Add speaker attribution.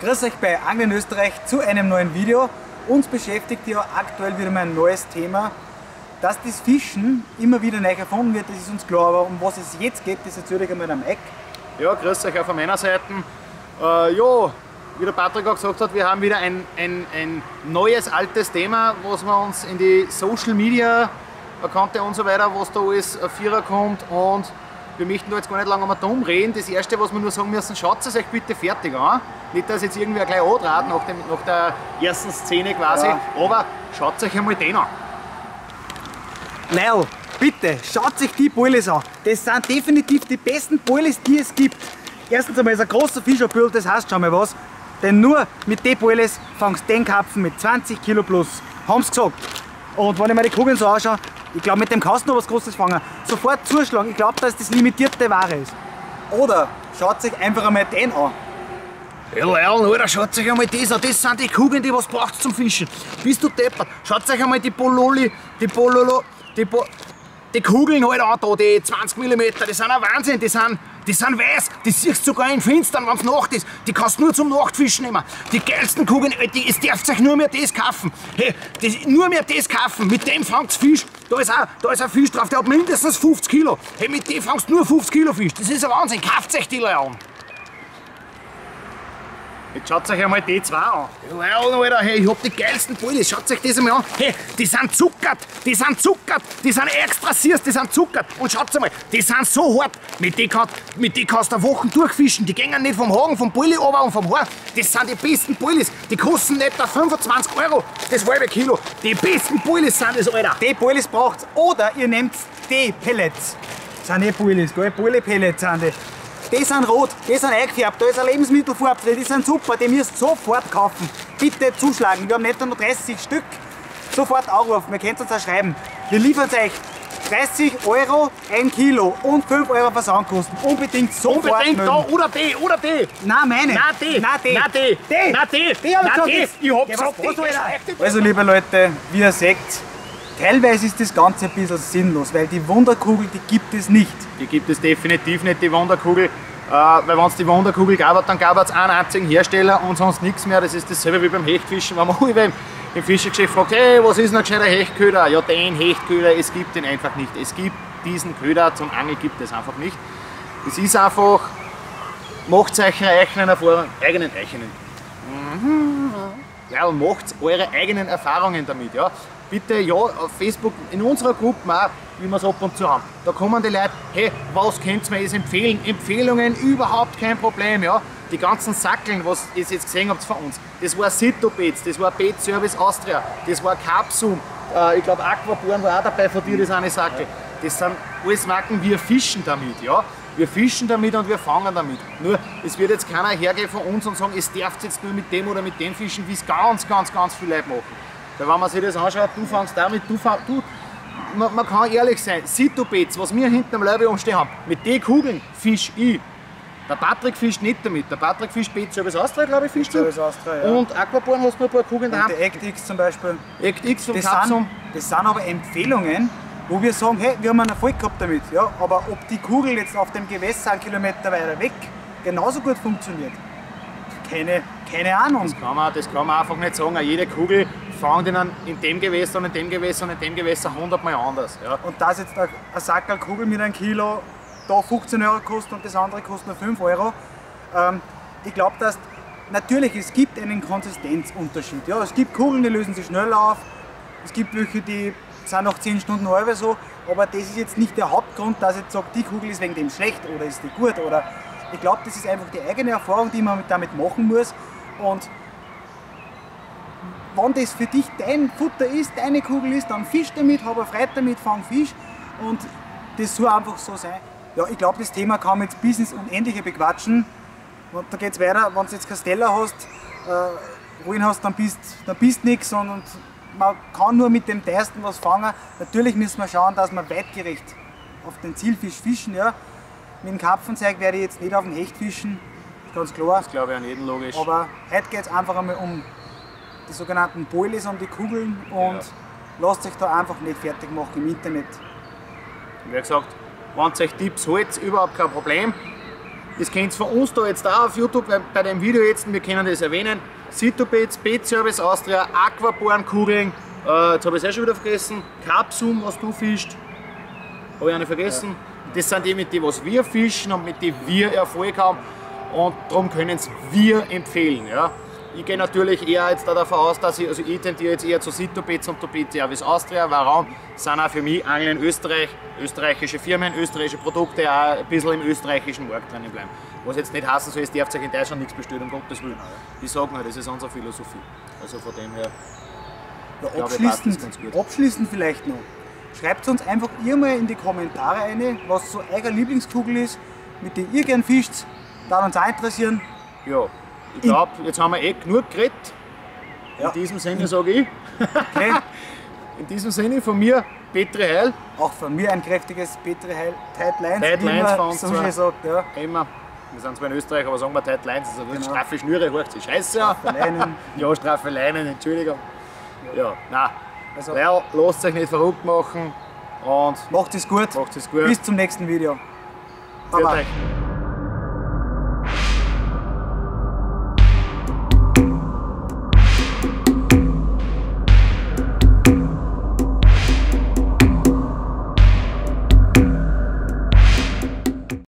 Speaker 1: Grüß euch bei Angeln Österreich zu einem neuen Video. Uns beschäftigt ja aktuell wieder mal ein neues Thema. Dass das Fischen immer wieder neu erfunden wird, das ist uns klar, aber um was es jetzt geht, das erzähle ich einmal am Eck.
Speaker 2: Ja, grüß euch auch von meiner Seite. Äh, ja, wie der Patrick auch gesagt hat, wir haben wieder ein, ein, ein neues, altes Thema, was wir uns in die Social Media Akkante und so weiter, was da alles Vierer kommt und wir möchten da jetzt gar nicht lange um reden. Das erste, was wir nur sagen müssen, schaut es euch bitte fertig an. Nicht, dass jetzt irgendwer gleich antrat nach, dem, nach der ersten Szene quasi, ja. aber schaut euch einmal den an.
Speaker 1: Leil, bitte, schaut sich die Boilies an. Das sind definitiv die besten Boilies, die es gibt. Erstens einmal ist ein großer Fischerbüll, das heißt schon mal was. Denn nur mit den Boilies fangst du den Karpfen mit 20 Kilo plus. Haben sie gesagt. Und wenn ich mir die Kugeln so anschaue, ich glaube, mit dem kannst du noch was Großes fangen. Sofort zuschlagen. Ich glaube, dass das limitierte Ware ist. Oder schaut sich einfach einmal den an.
Speaker 2: Ja, Alter, schaut euch einmal das an. Das sind die Kugeln, die was braucht zum Fischen. Bist du deppert? Schaut euch einmal die Pololi, die Pololo, die, Bo die Kugeln halt an, da, die 20 mm. Die sind ein Wahnsinn. Die sind die sind weiß, die siehst du sogar in Finstern, wenn es Nacht ist. Die kannst du nur zum Nachtfischen nehmen. Die geilsten Kugeln, äh, die, es darf euch nur mehr das kaufen. Hey, das, nur mehr das kaufen. Mit dem fangst Fisch. Da ist, auch, da ist ein Fisch drauf, der hat mindestens 50 Kilo. Hey, mit dem fangst nur 50 Kilo Fisch. Das ist ein Wahnsinn. Kauft euch die Leute an. Jetzt schaut euch einmal die zwei an. Ja, Alter, hey, ich hab die geilsten Bullis. Schaut euch das einmal an. Hey, die sind zuckert, die sind zuckert, die sind extra süß, die sind zuckert. Und schaut einmal, die sind so hart. Mit denen kannst du Wochen durchfischen. Die gehen nicht vom Hagen, vom Bulli runter und vom Haar. Das sind die besten Bullis. Die kosten etwa 25 Euro das halbe Kilo. Die besten Bullis sind das, Alter.
Speaker 1: Die Bullis braucht's. Oder ihr nehmt die Pellets. Das sind die Bullis, gell? Bulli-Pellets sind die. Die sind rot, die sind eingefärbt, da ist ein Lebensmittelfarbe die sind super, die müsst sofort kaufen. Bitte zuschlagen, wir haben nicht nur 30 Stück. Sofort anrufen, wir können uns auch schreiben. Wir liefern euch 30 Euro ein Kilo und 5 Euro Versandkosten. Unbedingt sofort
Speaker 2: Unbedingt da, oder die, oder die.
Speaker 1: Nein, meine.
Speaker 2: Nein, die.
Speaker 1: Nein, die.
Speaker 2: Nein. Die. Nein,
Speaker 1: hab ich
Speaker 2: Nein, die. Ich hab
Speaker 1: Ja,
Speaker 2: gesagt.
Speaker 1: Alter? Also, liebe Leute, wie ihr seht, teilweise ist das Ganze ein bisschen sinnlos, weil die Wunderkugel, die gibt es nicht.
Speaker 2: Die gibt es definitiv nicht, die Wunderkugel. Äh, weil wenn es die Wunderkugel gab, dann gab es einen einzigen Hersteller und sonst nichts mehr. Das ist dasselbe wie beim Hechtfischen, wenn man im, im Fischergeschäft fragt, hey, was ist noch gescheiter Hechtköder? Ja, den Hechtköder, es gibt den einfach nicht. Es gibt diesen Köder zum Angeln gibt es einfach nicht. Es ist einfach, macht euch eure eigenen Erfahrungen, eigenen Eichenen. Mhm. Ja, macht eure eigenen Erfahrungen damit. Ja. Bitte, ja, auf Facebook, in unserer Gruppe auch, wie wir es ab und zu haben. Da kommen die Leute, hey, was könnt ihr mir jetzt empfehlen? Empfehlungen, überhaupt kein Problem. Ja. Die ganzen Sackeln, was ihr jetzt gesehen habt von uns, das war Sito-Baits, das war Bait Service Austria, das war Capsum, äh, ich glaube Aquaborn war auch dabei von dir, das eine Sackel. Das sind alles Marken, wir fischen damit. Ja. Wir fischen damit und wir fangen damit. Nur, es wird jetzt keiner hergehen von uns und sagen, es darf jetzt nur mit dem oder mit dem fischen, wie es ganz, ganz, ganz viele Leute machen. Weil wenn man sich das anschaut, du fangst damit, du fangst, du, man, man kann ehrlich sein, Sito-Baits, was wir hinten am Leube umstehen haben, mit den Kugeln fisch ich. Der Patrick fischt nicht damit. Der Patrick fischt Bait Service Austria, glaube ich, fischt
Speaker 1: Service Austria, ja.
Speaker 2: Und Aquaborn hast du noch ein paar Kugeln
Speaker 1: daheim. Und der Act X zum Beispiel.
Speaker 2: Act X und
Speaker 1: das sind, das sind aber Empfehlungen, wo wir sagen, hey, wir haben einen Erfolg gehabt damit. Ja, aber ob die Kugel jetzt auf dem Gewässer einen Kilometer weiter weg genauso gut funktioniert, keine, keine Ahnung.
Speaker 2: Das kann, man, das kann man einfach nicht sagen. Jede Kugel fängt in, einem, in dem Gewässer und in dem Gewässer und in dem Gewässer hundertmal anders. Ja.
Speaker 1: Und dass jetzt ein Sackerl Kugel mit einem Kilo da 15 Euro kostet und das andere kostet nur 5 Euro, ähm, ich glaube, dass natürlich es gibt einen Konsistenzunterschied. Ja, es gibt Kugeln, die lösen sich schneller auf, es gibt welche, die sind nach 10 Stunden halb so, aber das ist jetzt nicht der Hauptgrund, dass ich sage, die Kugel ist wegen dem schlecht oder ist die gut. Oder ich glaube, das ist einfach die eigene Erfahrung, die man damit machen muss. Und wenn das für dich dein Futter ist, deine Kugel ist, dann fisch damit, habe Freude damit, fang Fisch und das soll einfach so sein. Ja, ich glaube, das Thema kann man jetzt bis ins Unendliche bequatschen. Und da geht es weiter, wenn du jetzt Castella hast, äh, Ruin hast, dann bist dann bist nichts und, und man kann nur mit dem teuersten was fangen. Natürlich müssen wir schauen, dass wir weitgerecht auf den Zielfisch fischen. Ja. Mit dem Karpfenzeug werde ich jetzt nicht auf den Hecht fischen, ganz klar.
Speaker 2: Das glaube ich an jeden logisch.
Speaker 1: Aber heute geht es einfach einmal um die sogenannten Boilies, um die Kugeln und ja. lasst euch da einfach nicht fertig machen im Internet.
Speaker 2: Wie gesagt, wenn ihr euch Tipps holt, überhaupt kein Problem. Das kennt ihr von uns da jetzt auch auf YouTube bei, dem Video jetzt, wir können das erwähnen. Citobets, Bet Service Austria, Aquaborn Kugeln, äh, jetzt habe ich es eh schon wieder vergessen, Capsum, was du fischst, habe ich auch nicht vergessen. Das sind die, mit denen was wir fischen und mit denen wir Erfolg haben und darum können es wir empfehlen. Ja. Ich gehe natürlich eher jetzt da davon aus, dass ich, also ich tendiere jetzt eher zu Sitobets und Topet Service Austria. Warum? Sind auch für mich Angeln in Österreich, österreichische Firmen, österreichische Produkte, auch ein bisschen im österreichischen Markt drinnen bleiben. Was jetzt nicht heißen soll, es darf sich in Deutschland nichts bestellen, um Gottes Willen. Ich sage nur, das ist unsere Philosophie. Also von dem her.
Speaker 1: Ja,
Speaker 2: glaube,
Speaker 1: abschließend, abschließend vielleicht noch. Schreibt uns einfach ihr mal in die Kommentare eine, was so eure Lieblingskugel ist, mit der ihr gern fischt. Da uns auch interessieren.
Speaker 2: Ja, ich glaube, jetzt haben wir eh genug geredet.
Speaker 1: Ja.
Speaker 2: In diesem Sinne sage ich,
Speaker 1: Okay?
Speaker 2: in diesem Sinne von mir, Petri Heil,
Speaker 1: auch von mir ein kräftiges Petri Heil Tight Lines,
Speaker 2: Tight
Speaker 1: wie
Speaker 2: Lines
Speaker 1: man
Speaker 2: von uns
Speaker 1: so
Speaker 2: zwei.
Speaker 1: sagt. Ja.
Speaker 2: immer. Wir sind zwar in Österreich, aber sagen wir Tight Lines, also
Speaker 1: Genau.
Speaker 2: straffe Schnüre, hört sich scheiße ja.
Speaker 1: Leinen.
Speaker 2: Ja, straffe Leinen, Entschuldigung. Ja, nein.
Speaker 1: Also-
Speaker 2: Weil, lasst euch nicht verrückt machen und
Speaker 1: Macht es gut.
Speaker 2: macht es gut.
Speaker 1: Bis zum nächsten Video.
Speaker 2: Euch.